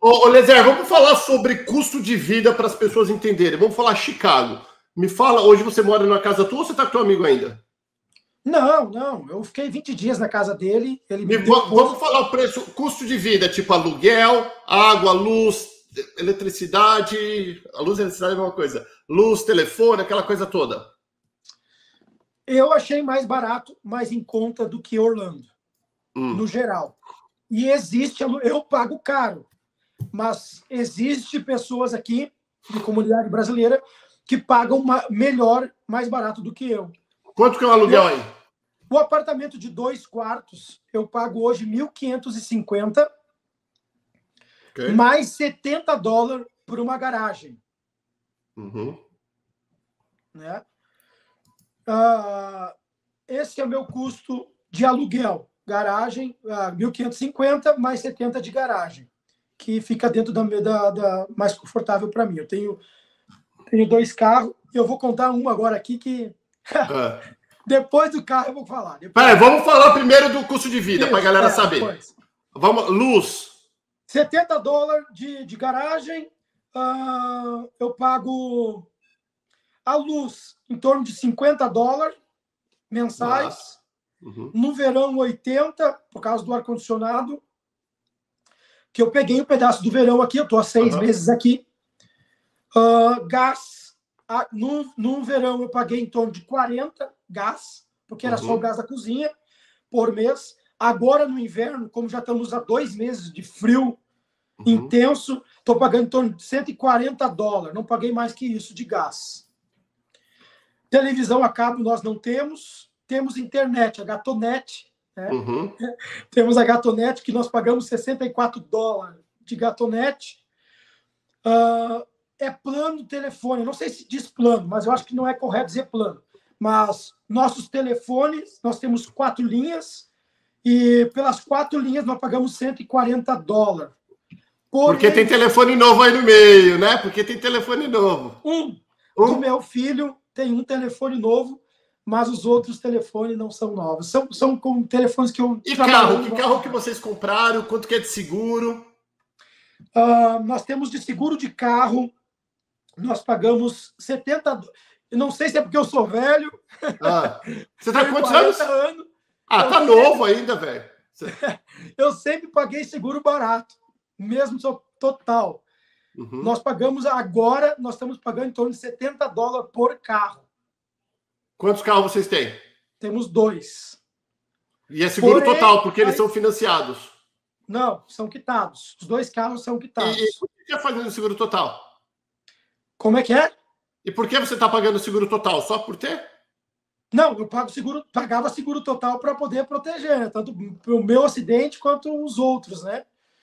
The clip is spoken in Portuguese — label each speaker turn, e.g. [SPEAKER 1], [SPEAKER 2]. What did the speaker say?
[SPEAKER 1] Ô, ô Lezer, vamos falar sobre custo de vida para as pessoas entenderem. Vamos falar Chicago. Me fala, hoje você mora na casa tua ou você está com teu amigo ainda?
[SPEAKER 2] Não, não. Eu fiquei 20 dias na casa dele. Ele me
[SPEAKER 1] deu... Vamos falar o preço, custo de vida, tipo aluguel, água, luz, eletricidade. A luz e a eletricidade é uma coisa. Luz, telefone, aquela coisa toda.
[SPEAKER 2] Eu achei mais barato, mais em conta do que Orlando, hum. no geral. E existe, eu pago caro, mas existe pessoas aqui de comunidade brasileira que pagam melhor, mais barato do que eu.
[SPEAKER 1] Quanto que é o aluguel aí?
[SPEAKER 2] O apartamento de dois quartos eu pago hoje 1.550 okay. mais 70 dólares por uma garagem.
[SPEAKER 1] Uhum.
[SPEAKER 2] Né? Uh, esse é o meu custo de aluguel. Garagem, uh, ah, 1.550 mais 70 de garagem, que fica dentro da, da, da mais confortável para mim. Eu tenho, tenho dois carros, e eu vou contar um agora aqui que. É. Depois do carro eu vou falar. Depois...
[SPEAKER 1] Peraí, vamos falar primeiro do custo de vida, para a galera é, saber. Depois. Vamos, luz.
[SPEAKER 2] 70 dólares de, de garagem, uh, eu pago a luz em torno de 50 dólares mensais. Uhum. No verão, 80, por causa do ar-condicionado. Que eu peguei um pedaço do verão aqui, eu estou há seis uhum. meses aqui. Uh, gás, uh, no, no verão eu paguei em torno de 40 gás, porque era uhum. só o gás da cozinha, por mês. Agora, no inverno, como já estamos há dois meses de frio uhum. intenso, estou pagando em torno de 140 dólares. Não paguei mais que isso de gás. Televisão a cabo nós não temos. Temos internet, a Gatonet. Né? Uhum. temos a Gatonet, que nós pagamos 64 dólares de Gatonet. Uh, é plano telefone. Não sei se diz plano, mas eu acho que não é correto dizer plano. Mas nossos telefones, nós temos quatro linhas, e pelas quatro linhas nós pagamos 140 dólares.
[SPEAKER 1] Porque tem telefone novo aí no meio, né? Porque tem telefone novo.
[SPEAKER 2] Um. um. Do meu filho tem um telefone novo, mas os outros telefones não são novos. São, são com telefones que eu.
[SPEAKER 1] E carro? Que carro que vocês compraram? Quanto que é de seguro?
[SPEAKER 2] Uh, nós temos de seguro de carro, nós pagamos 70. Eu não sei se é porque eu sou velho.
[SPEAKER 1] Ah, você tá com quantos anos? anos? Ah, tá novo sempre... ainda, velho.
[SPEAKER 2] eu sempre paguei seguro barato, mesmo total. Uhum. Nós pagamos agora, nós estamos pagando em torno de 70 dólares por carro.
[SPEAKER 1] Quantos carros vocês têm?
[SPEAKER 2] Temos dois.
[SPEAKER 1] E é seguro Porém, total, porque eles são financiados.
[SPEAKER 2] Não, são quitados. Os dois carros são quitados. E,
[SPEAKER 1] e por que é fazendo seguro total?
[SPEAKER 2] Como é que é?
[SPEAKER 1] E por que você está pagando seguro total? Só por ter?
[SPEAKER 2] Não, eu pago seguro, pagava seguro total para poder proteger, né? tanto o meu acidente quanto os outros, né?